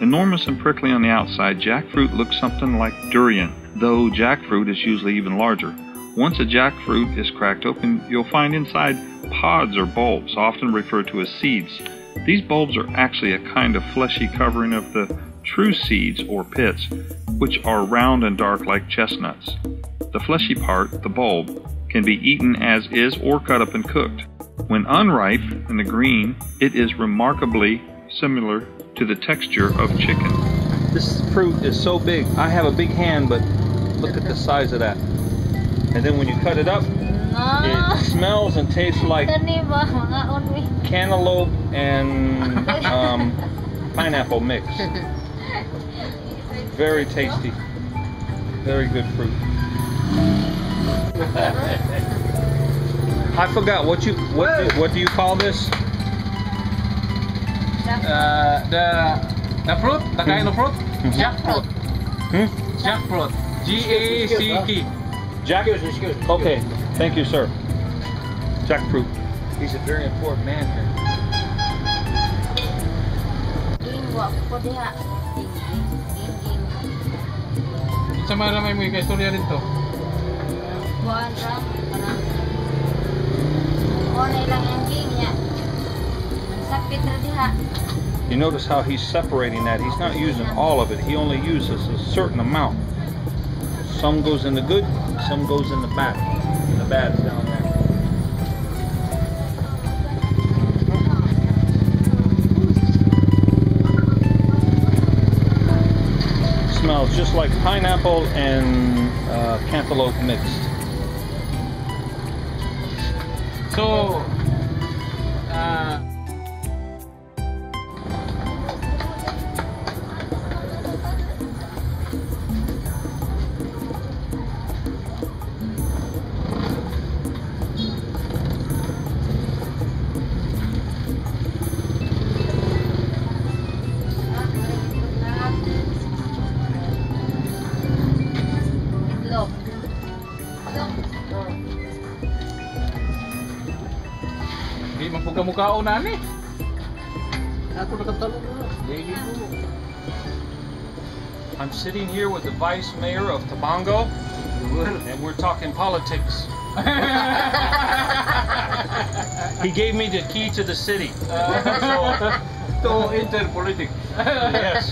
Enormous and prickly on the outside, jackfruit looks something like durian, though jackfruit is usually even larger. Once a jackfruit is cracked open, you'll find inside pods or bulbs, often referred to as seeds. These bulbs are actually a kind of fleshy covering of the true seeds or pits, which are round and dark like chestnuts. The fleshy part, the bulb, can be eaten as is or cut up and cooked. When unripe in the green, it is remarkably similar to the texture of chicken. This fruit is so big. I have a big hand, but look at the size of that. And then when you cut it up, it smells and tastes like cantaloupe and um, pineapple mix. Very tasty. Very good fruit. I forgot what you what do, what do you call this? Uh, the the fruit, the kind of fruit, jackfruit. Hmm? Jackfruit. G A C K. Jack. Okay, thank you, sir. Jackfruit. He's a very important man here. Sa mga may mga istorya dito. Buwan ram, You notice how he's separating that. He's not using all of it. He only uses a certain amount. Some goes in the good, some goes in the bad. The bad's down there. Smells just like pineapple and uh, cantaloupe mixed. So, di man po kamukhaon na ni. Ako nakatalong na. Dili. I'm sitting here with the vice mayor of Tabango, and we're talking politics. He gave me the key to the city. So, To enter politics. yes.